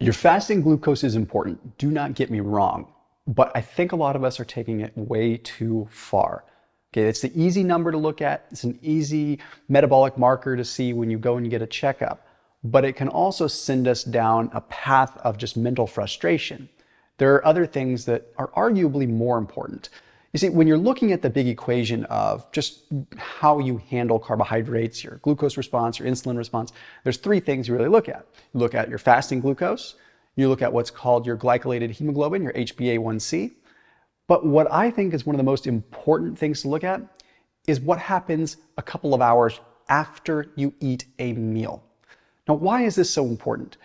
Your fasting glucose is important. Do not get me wrong. But I think a lot of us are taking it way too far. Okay, it's the easy number to look at. It's an easy metabolic marker to see when you go and get a checkup. But it can also send us down a path of just mental frustration. There are other things that are arguably more important. You see, when you're looking at the big equation of just how you handle carbohydrates, your glucose response, your insulin response, there's three things you really look at. You look at your fasting glucose, you look at what's called your glycosylated hemoglobin, your HbA1c. But what I think is one of the most important things to look at is what happens a couple of hours after you eat a meal. Now, why is this so important?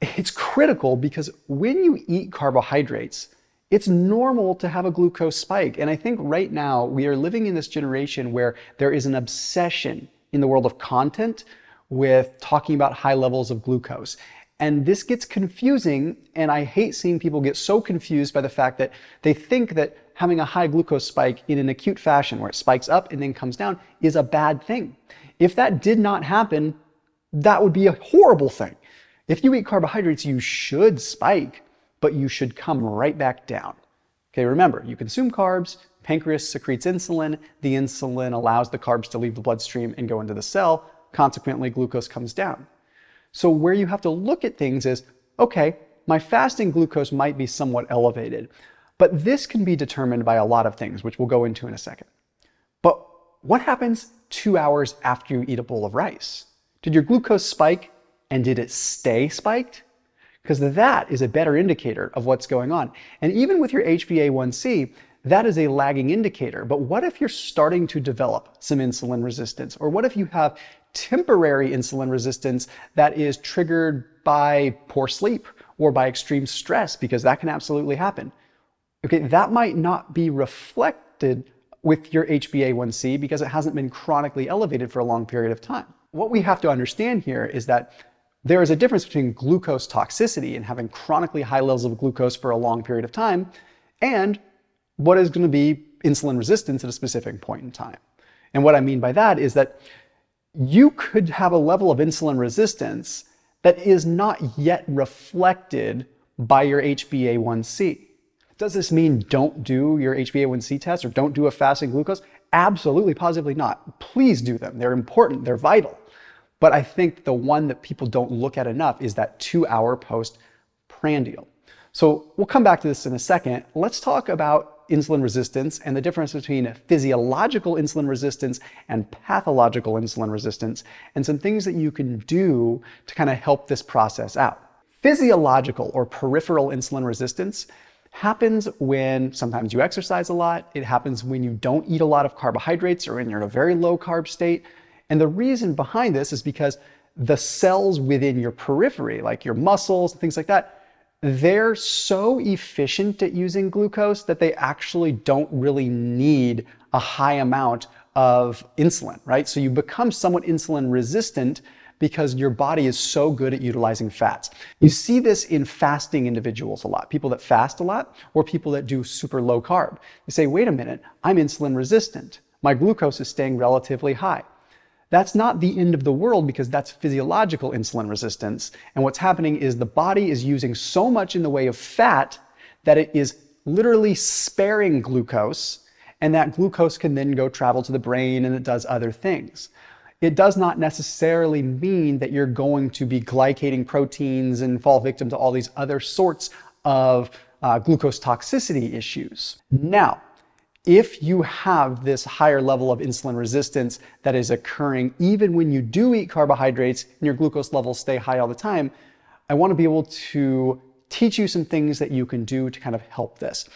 It's critical because when you eat carbohydrates, it's normal to have a glucose spike. And I think right now we are living in this generation where there is an obsession in the world of content with talking about high levels of glucose. And this gets confusing, and I hate seeing people get so confused by the fact that they think that having a high glucose spike in an acute fashion, where it spikes up and then comes down, is a bad thing. If that did not happen, that would be a horrible thing. If you eat carbohydrates, you should spike but you should come right back down. Okay, remember, you consume carbs, pancreas secretes insulin, the insulin allows the carbs to leave the bloodstream and go into the cell, consequently, glucose comes down. So, where you have to look at things is okay, my fasting glucose might be somewhat elevated, but this can be determined by a lot of things, which we'll go into in a second. But what happens two hours after you eat a bowl of rice? Did your glucose spike and did it stay spiked? Because that is a better indicator of what's going on. And even with your HbA1c, that is a lagging indicator. But what if you're starting to develop some insulin resistance? Or what if you have temporary insulin resistance that is triggered by poor sleep or by extreme stress? Because that can absolutely happen. Okay, that might not be reflected with your HbA1c because it hasn't been chronically elevated for a long period of time. What we have to understand here is that there is a difference between glucose toxicity and having chronically high levels of glucose for a long period of time and what is going to be insulin resistance at a specific point in time. And what I mean by that is that you could have a level of insulin resistance that is not yet reflected by your HbA1c. Does this mean don't do your HbA1c test or don't do a fasting glucose? Absolutely, positively not. Please do them. They're important, they're vital. But I think the one that people don't look at enough is that two hour post prandial. So we'll come back to this in a second. Let's talk about insulin resistance and the difference between physiological insulin resistance and pathological insulin resistance and some things that you can do to kind of help this process out. Physiological or peripheral insulin resistance happens when sometimes you exercise a lot. It happens when you don't eat a lot of carbohydrates or when you're in a very low carb state. And the reason behind this is because the cells within your periphery, like your muscles and things like that, they're so efficient at using glucose that they actually don't really need a high amount of insulin, right? So you become somewhat insulin resistant because your body is so good at utilizing fats. You see this in fasting individuals a lot, people that fast a lot or people that do super low carb. They say, wait a minute, I'm insulin resistant. My glucose is staying relatively high. That's not the end of the world because that's physiological insulin resistance. And what's happening is the body is using so much in the way of fat that it is literally sparing glucose, and that glucose can then go travel to the brain and it does other things. It does not necessarily mean that you're going to be glycating proteins and fall victim to all these other sorts of uh, glucose toxicity issues. Now, if you have this higher level of insulin resistance that is occurring even when you do eat carbohydrates and your glucose levels stay high all the time, I want to be able to teach you some things that you can do to kind of help this.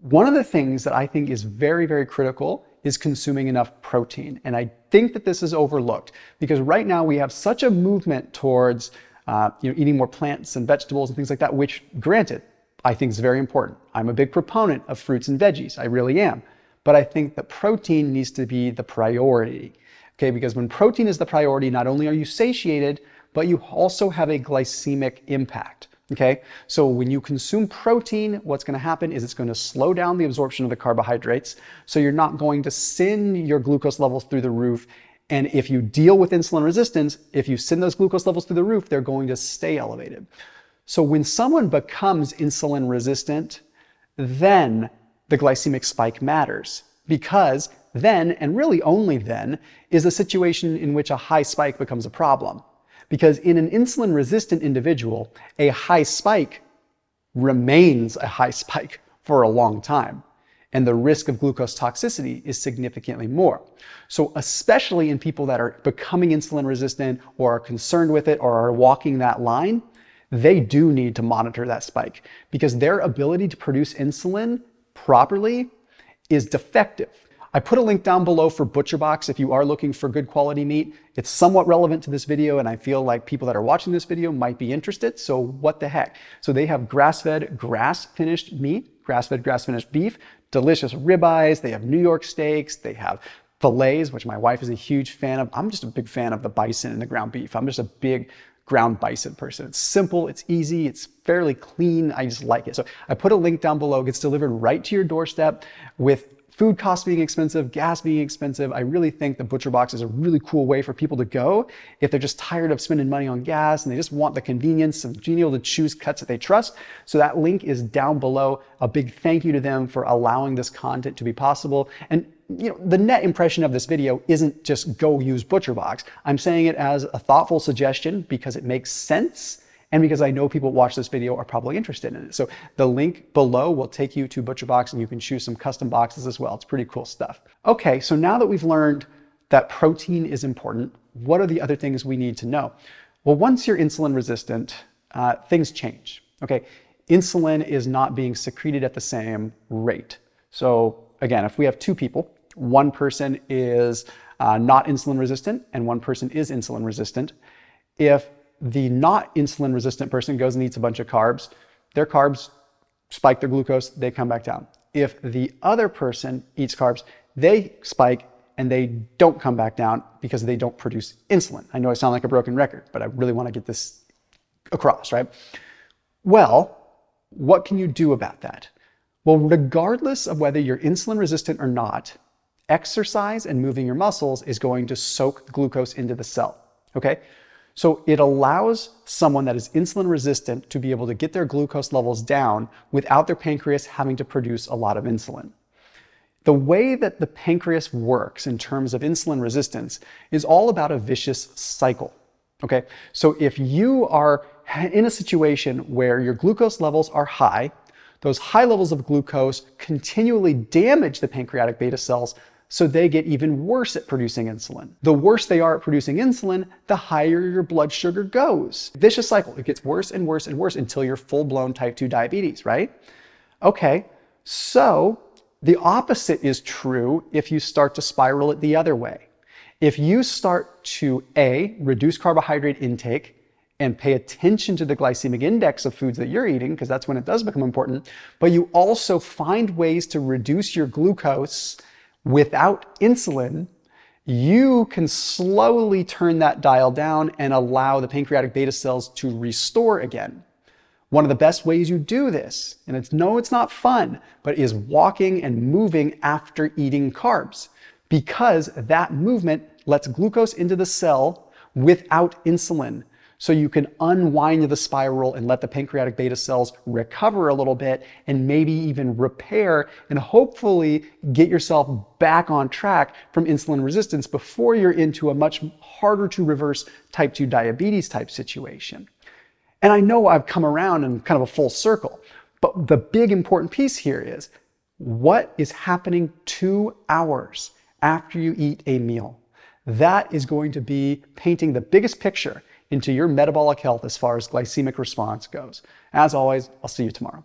One of the things that I think is very, very critical is consuming enough protein. And I think that this is overlooked because right now we have such a movement towards uh, you know, eating more plants and vegetables and things like that, which granted, I think is very important. I'm a big proponent of fruits and veggies. I really am. But I think that protein needs to be the priority. Okay, because when protein is the priority, not only are you satiated, but you also have a glycemic impact. Okay, so when you consume protein, what's going to happen is it's going to slow down the absorption of the carbohydrates. So you're not going to send your glucose levels through the roof. And if you deal with insulin resistance, if you send those glucose levels through the roof, they're going to stay elevated. So when someone becomes insulin resistant, then the glycemic spike matters because then, and really only then, is a situation in which a high spike becomes a problem. Because in an insulin resistant individual, a high spike remains a high spike for a long time. And the risk of glucose toxicity is significantly more. So, especially in people that are becoming insulin resistant or are concerned with it or are walking that line, they do need to monitor that spike because their ability to produce insulin properly is defective. I put a link down below for ButcherBox if you are looking for good quality meat. It's somewhat relevant to this video and I feel like people that are watching this video might be interested, so what the heck. So they have grass-fed, grass-finished meat, grass-fed, grass-finished beef, delicious ribeyes, they have New York steaks, they have fillets, which my wife is a huge fan of. I'm just a big fan of the bison and the ground beef. I'm just a big ground bison person. It's simple, it's easy, it's fairly clean. I just like it. So I put a link down below. It gets delivered right to your doorstep with food costs being expensive, gas being expensive, I really think the Butcher Box is a really cool way for people to go if they're just tired of spending money on gas and they just want the convenience of being able to choose cuts that they trust. So that link is down below. A big thank you to them for allowing this content to be possible. And you know, the net impression of this video isn't just go use ButcherBox. I'm saying it as a thoughtful suggestion because it makes sense and because I know people watch this video are probably interested in it. So the link below will take you to ButcherBox and you can choose some custom boxes as well. It's pretty cool stuff. Okay, so now that we've learned that protein is important, what are the other things we need to know? Well, once you're insulin resistant, uh, things change. Okay, insulin is not being secreted at the same rate. So again, if we have two people, one person is uh, not insulin resistant and one person is insulin resistant. If the not insulin resistant person goes and eats a bunch of carbs, their carbs spike their glucose, they come back down. If the other person eats carbs, they spike and they don't come back down because they don't produce insulin. I know I sound like a broken record, but I really want to get this across, right? Well, what can you do about that? Well, regardless of whether you're insulin resistant or not, exercise and moving your muscles is going to soak glucose into the cell. Okay? So it allows someone that is insulin resistant to be able to get their glucose levels down without their pancreas having to produce a lot of insulin. The way that the pancreas works in terms of insulin resistance is all about a vicious cycle. Okay, so if you are in a situation where your glucose levels are high, those high levels of glucose continually damage the pancreatic beta cells so they get even worse at producing insulin. The worse they are at producing insulin, the higher your blood sugar goes. Vicious cycle. It gets worse and worse and worse until you're full blown type 2 diabetes, right? Okay, so the opposite is true if you start to spiral it the other way. If you start to A, reduce carbohydrate intake, and pay attention to the glycemic index of foods that you're eating, because that's when it does become important, but you also find ways to reduce your glucose without insulin, you can slowly turn that dial down and allow the pancreatic beta cells to restore again. One of the best ways you do this, and it's no, it's not fun, but is walking and moving after eating carbs because that movement lets glucose into the cell without insulin so you can unwind the spiral and let the pancreatic beta cells recover a little bit and maybe even repair and hopefully get yourself back on track from insulin resistance before you're into a much harder to reverse type 2 diabetes type situation. And I know I've come around in kind of a full circle, but the big important piece here is what is happening two hours after you eat a meal? That is going to be painting the biggest picture into your metabolic health as far as glycemic response goes. As always, I'll see you tomorrow.